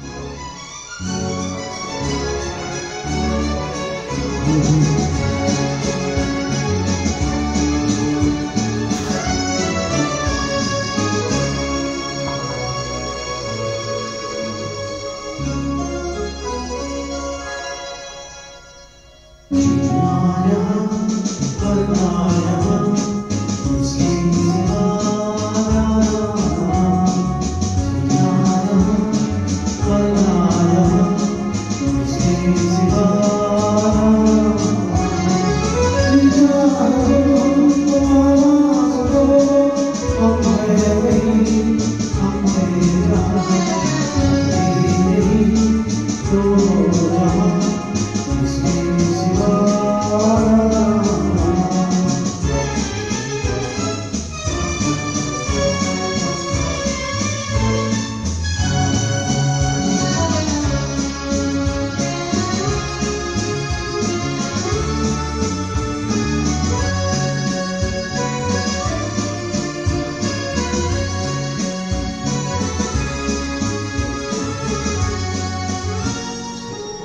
Bye.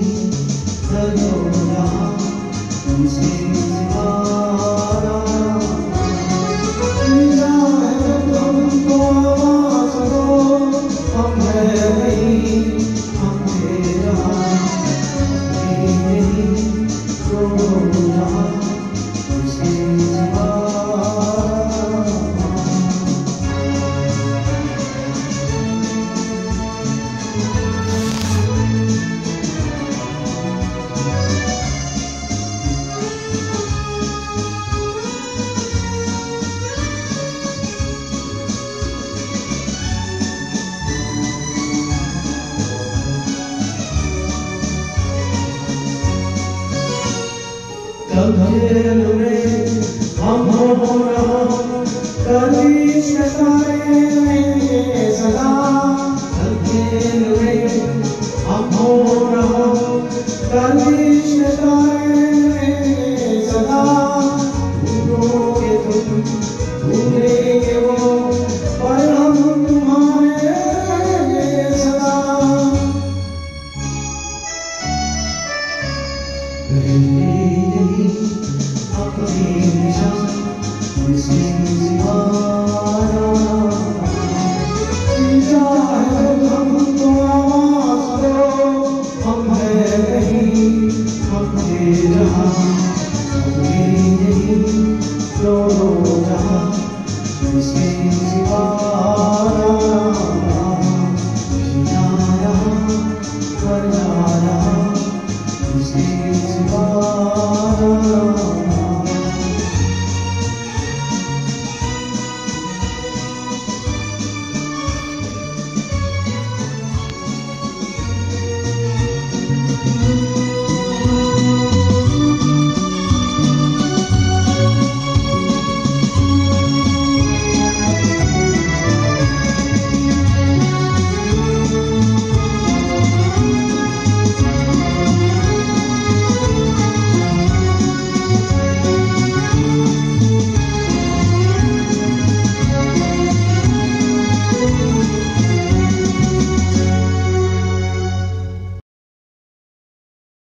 the Lord, कखेल में हम हो रहा कभी सताए